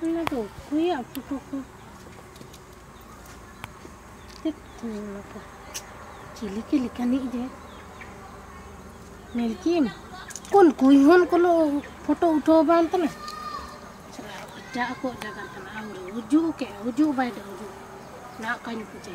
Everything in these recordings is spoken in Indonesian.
하나도 없고요 아프고 뜨끈하고 길리길리까니 이제 मिल्की कौन कोई होन को लो फोटो उठो बान तने जा को जगह तना आउरे उजू के उजू बाय उजू ना कान पुचे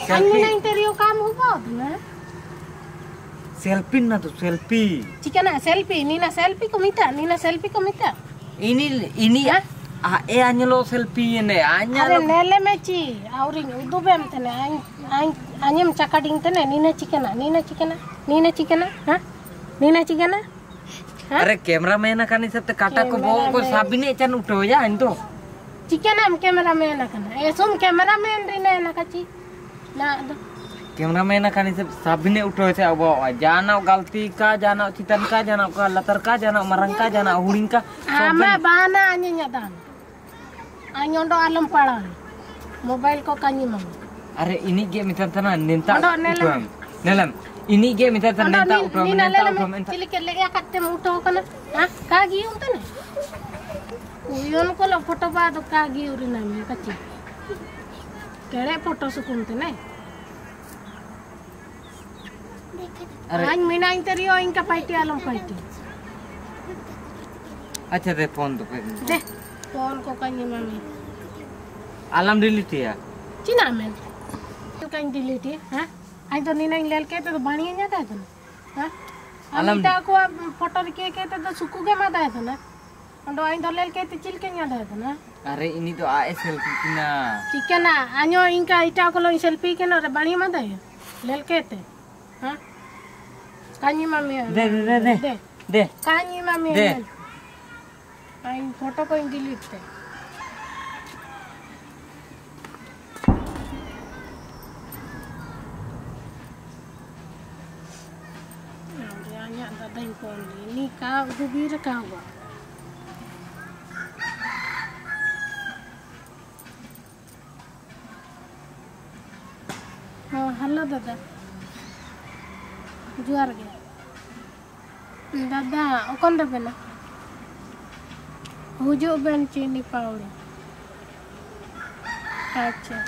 selfie. Kan interview kamu kok, Selfie na tuh selfie. Cika na selfie, nina selfie komita, nina selfie komita. Ini ini ya? Ah, eh hanya lo selfie ini, hanya. Ada nelayan macam si, orang itu bem tena, hanya hanya mencakar ding tena, nina na cika na, nina na na, ini na na, ha? Ini na cika na? Ha? Arek kamera mana kan ini sebut kata ku bawa ku sabi ni cian udah ya itu. Cika na, kamera mana kan? Esom eh, kamera mana ini na kacih? Kameramen akan sabine utuh saya bawa jana galti ka jana citan ka jana latar ka jana marang ka jana huling ka ame ah, bana anye nyadan anyo ndo alam pala. Mobile kok kanyi mam are ini ge mitan tana nenta nelam nelam ini ge mitan tana nenta utuh nelam nelam cilik le ya katte utuh kana ha ka gi untan uyon ko foto baru do ka gi urina kere foto sukun tuh tene आज Meena interview इनका party आलम party. अच्छा दे फ़ोन तो पे. दे। फ़ोन को कानी mummy. Alam delete ya. चिना में। कहीं डिलीट है हाँ? आई तो नीना लेल के तो बाणिया जाता है तो हाँ? Alam- अमिता को फ़ोटो के के तो सुकू के माता है तो ना और आई तो लेल के तो चिल के जाता है तो ना Are ini tuh AS selfie kina. Chicken ना? आन्यो इनका इटा को लो सेल्फी के ना रे बाणिया माता है। लेल के ते Ha? Kani mami. De de de de. De. de. Kani mami. De. Ain photo ko ingi likhte. Ini kau gubir kau. हाँ हेलो दादा ᱡᱚᱦᱟᱨ ᱜᱮ ᱫᱟᱫᱟ ᱚᱠᱟᱱ ᱨᱮᱵᱮᱱᱟ ᱦᱩᱡᱩᱜ ᱵᱮᱱ ᱪᱤᱱᱤ ᱯᱟᱣᱲᱤ अच्छा।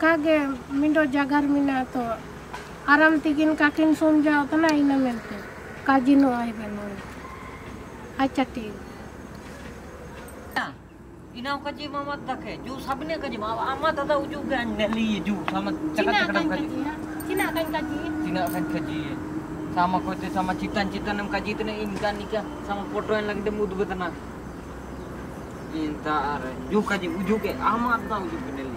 कागे मिंडो जागर मिना तो आराम तीकिन काकिन सोम जाओ तो इना मिलते। काजी नो अच्छा ठीक। इना कजी मामा दखे जो सबने कजी मामा आमा दादा उजू गन नेली जो समझ चका चका कजी चिना कन कजी nak akan kaji sama kote sama citan-citan nam kaji tena inkan nikah sama yang lagi demu tu betana inta are juk kaji ujuk amat tau ujuk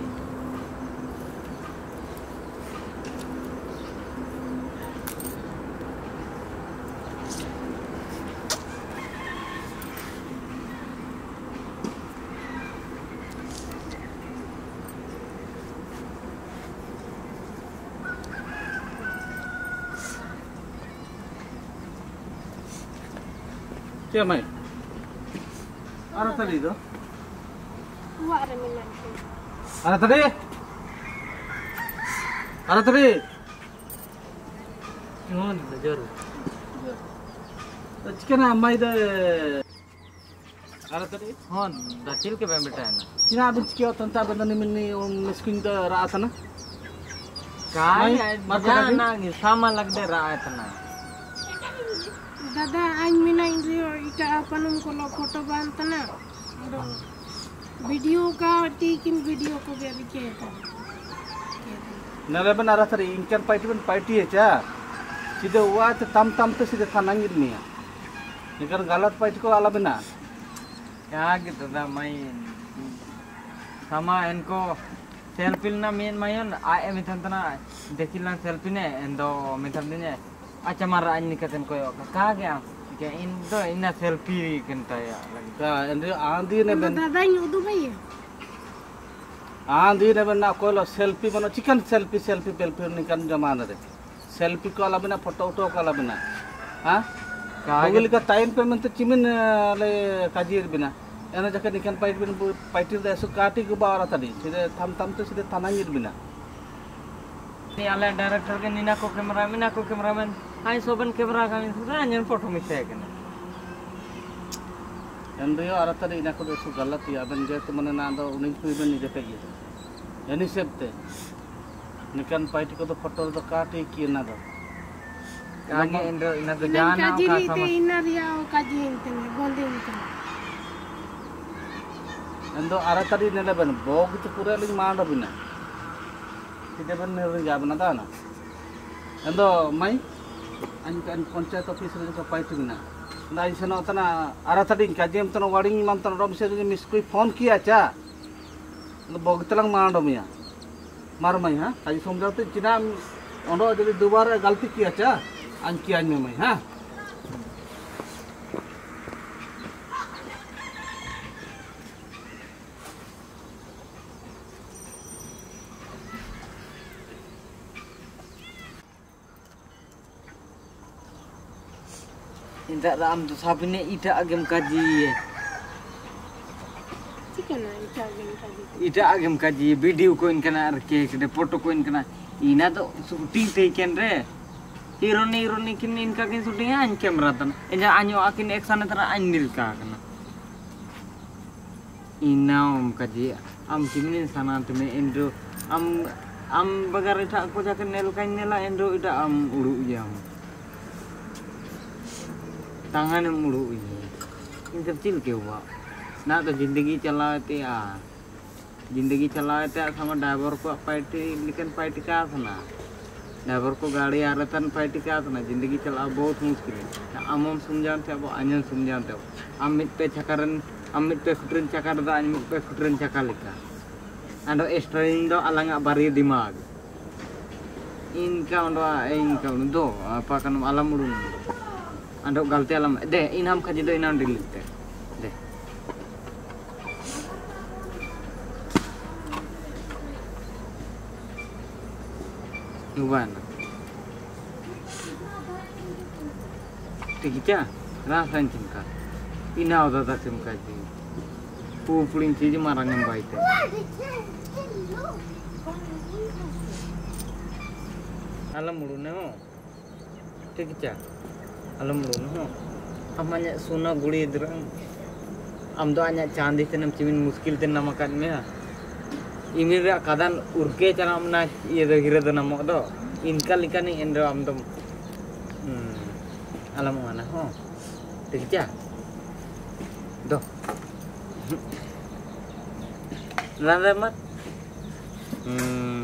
كم أنا تريده وأنا من أنا تري أنا تري هون جر chicken अम्मा इधर अरे तरी. हॉन दाचिल के बैम बेटा है ना. किना अब इसके और तंता बंदने मिलने और मिस्किन तो रात ना. काय मज़ा ना गिर सामा लग दे रात ना. दादा आज मैंने इटा अपन को लो फ़ोटो बनता तो वीडियो का टीकिन वीडियो को भी अभी के बन आ रहा था इनकन पार्टी बन पार्टी है चा सीधे हुआ तो तम तम तो सीधे था गिर नहीं है लेकिन गलत पार्टी को आला बना। क्या गिर था मैं समा इनको सेल्फी ना मेन मैं आ मिथन तो ना देखी देखिला सेल्फी ने इन दो मिथन दिन है acha mara anni katen koyo ka kage am ke in do ina selfie kenta ya lagi ka endre andi ne ben दादाई उदू भैया andi ne ben na koilo selfie bano chicken selfie selfie selfie nikan jamana re selfie ko ala bina photo uto ko ala bina ha kage Google ka time payment to chimin uh, le kajir bina ena jaka nikan pait bin paitir da su kati ku bawara tadi side tham tham to side tanangir bina आला डायरेक्टर के नीना को कैमरा मीना को कैमरामैन आई सोबन कैमरा का अंजन तो फ़ोटो मिसे करना एनरियो आरतर इना को बेसु गलत ही अबन जे तो मने ना दो उनी को इबन निजे पे ये एनी सेबते निकन पाइट को तो फ़ोटो तो काटे की ना दो कागे एनरो इना को जाना का समझ। काजी इना रिया ओ काजी इनते ने गोंदे इनते एंदो आरतर इने लेबन बोग तो पूरा लिंग मांडो बिना। ಕಿದೇಬನ್ ಯಾವನದ ಎಂದ ಮೈ ಅಂಚ ಪಂಚಾಯತ್ ಆಫೀಸಲ್ಲಿ ಕಪ್ಪಾಯ್ತಿನ ಅಂದ ಅತನ ಅರತಡಿ ಕಜೇಮ್ ತನ ವಾಡಿಂಗ್ ಮಂತನ ರಮ್ಸೆ ಮಿಸ್ಕಿ ಫೋನ್ ಕಿಯಾ ಚಾ ಬಗ್ತಲಂಗ್ ಮಾಡಮಿಯ মারমাই হ্যাঁ কাজী সমঝাতে চিনা অন্য যদি দুবার গালতি কি আছে আনকি আনবে মাই হ্যাঁ ram tu sabine ita agem kaji ye chicken है इटा गेम काजी ita agem kaji video ko in kana ar ke de foto ko in kana ina to shooting te ken re hero ni hero ni kin in ka kin shooting an camera tan eja anyo akin action tan an nil ka kana ina om kaji am kimin sana tume endo am am bagar ita ko jakan tangan em ulu ini ini kecil ke wa ना तो जिंदगी चलाते आ जिंदगी चलाते आ sama driver को पार्टी लेकिन पार्टी का ना ड्राइवर को गाड़ी आ रहा था पार्टी का ना जिंदगी चला बहुत मुश्किल है हम हम समझाते अब अन्य समझाते अब हम मित पे चकरन हम मित पे फुटरन चकर दा अन्य पे फुटरन चका लिखा ando स्ट्रेनिंग दो अलग बारी दिमाग इनका उndo इनका उndo apa kan alam urun Ando galte alam de inam kaji do inam dilite de Gimana? Tiga, rasa cinta. Ina udah tak cinta sih. Pupuling cici marang yang baik. Alam mulu ho. Amanya suna guli derang. Am do anya candi tenam cimin muskil ten namakan mea. Ini rak kadan urke cara amna iya do hira do namok do. Inka lika ni endo am dom. Hmm. Alam mana ho. Tiga. Do. Lan mat. Hmm.